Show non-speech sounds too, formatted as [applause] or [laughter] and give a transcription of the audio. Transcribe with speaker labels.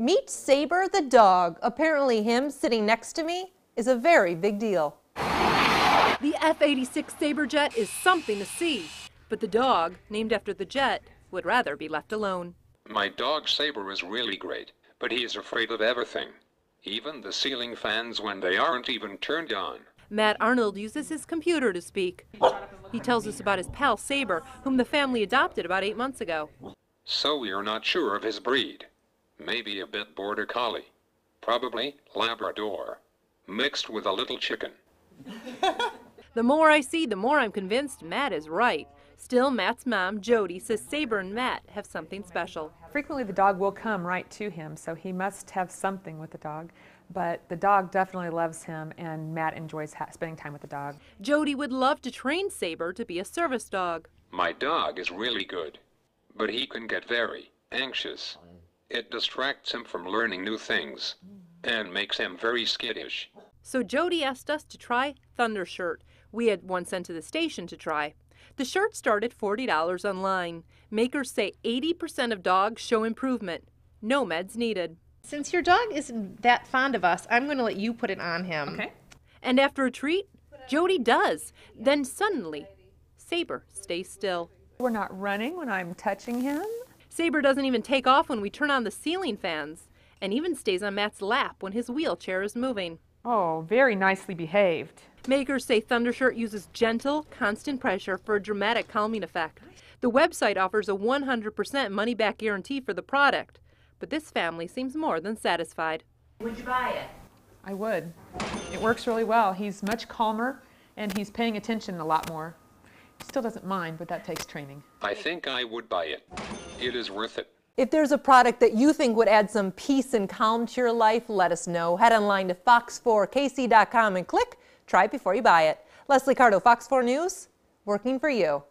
Speaker 1: Meet Saber the dog. Apparently him sitting next to me is a very big deal.
Speaker 2: The F-86 Saber jet is something to see, but the dog, named after the jet, would rather be left alone.
Speaker 3: My dog Saber is really great, but he is afraid of everything. Even the ceiling fans when they aren't even turned on.
Speaker 2: Matt Arnold uses his computer to speak. He tells us about his pal Saber, whom the family adopted about eight months ago.
Speaker 3: So we are not sure of his breed. Maybe a bit border collie. Probably Labrador. Mixed with a little chicken. [laughs]
Speaker 2: The more I see, the more I'm convinced Matt is right. Still, Matt's mom, Jody, says Saber and Matt have something special.
Speaker 4: Frequently, the dog will come right to him, so he must have something with the dog. But the dog definitely loves him, and Matt enjoys spending time with the dog.
Speaker 2: Jody would love to train Saber to be a service dog.
Speaker 3: My dog is really good, but he can get very anxious. It distracts him from learning new things and makes him very skittish.
Speaker 2: So Jody asked us to try Thunder Shirt. We had one sent to the station to try. The shirt started $40 online. Makers say 80% of dogs show improvement. No meds needed.
Speaker 5: Since your dog isn't that fond of us, I'm going to let you put it on him.
Speaker 4: Okay.
Speaker 2: And after a treat, Jody does. Then suddenly, Saber stays still.
Speaker 4: We're not running when I'm touching him.
Speaker 2: Saber doesn't even take off when we turn on the ceiling fans, and even stays on Matt's lap when his wheelchair is moving.
Speaker 4: Oh, very nicely behaved.
Speaker 2: Makers say Thundershirt uses gentle, constant pressure for a dramatic calming effect. The website offers a 100% money back guarantee for the product, but this family seems more than satisfied.
Speaker 6: Would you buy it?
Speaker 4: I would. It works really well. He's much calmer and he's paying attention a lot more. He still doesn't mind, but that takes training.
Speaker 3: I think I would buy it. It is worth it.
Speaker 1: If there's a product that you think would add some peace and calm to your life, let us know. Head online to fox4kc.com and click try It before you buy it. Leslie Cardo, Fox 4 News, working for you.